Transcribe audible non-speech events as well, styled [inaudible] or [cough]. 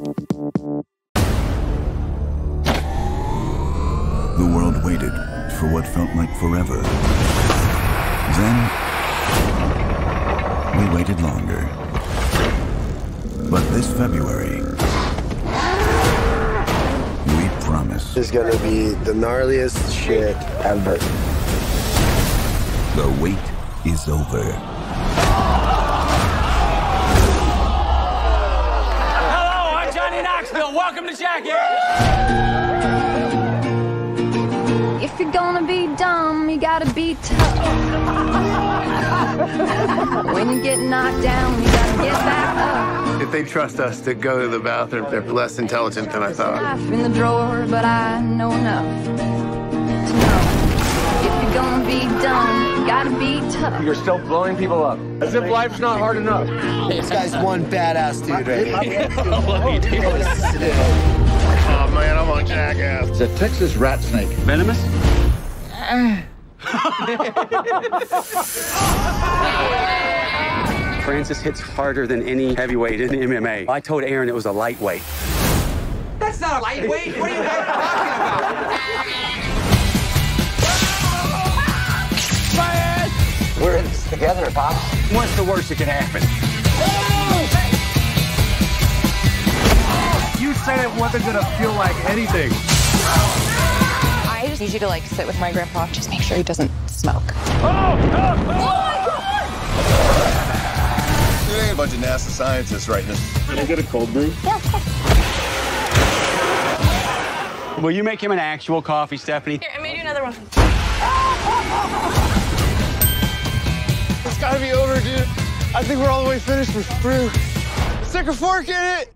The world waited for what felt like forever. Then, we waited longer. But this February, we promise This is gonna be the gnarliest shit ever. the wait is over. Johnny Welcome to Jackie. If you're gonna be dumb, you gotta be tough. when you get knocked down, you gotta get back up. If they trust us to go to the bathroom, they're less intelligent than I thought. In the drawer, but I know enough gotta be tough. You're still blowing people up. As if life's not hard enough. This guy's one badass dude right here. [laughs] [laughs] Oh man, I'm on jackass. It's a Texas rat snake. Venomous? [laughs] Francis hits harder than any heavyweight in MMA. I told Aaron it was a lightweight. That's not a lightweight. What are you guys talking about? Together, Pops. What's the worst that can happen? You said it wasn't gonna feel like anything. I just need you to like sit with my grandpa. Just make sure he doesn't smoke. Oh, oh, oh. There ain't a bunch of NASA scientists right this. Can I get a cold brew? Will you make him an actual coffee, Stephanie? Here, I made you another one. [laughs] Gotta be over, dude. I think we're all the way finished with brew. Stick a fork in it.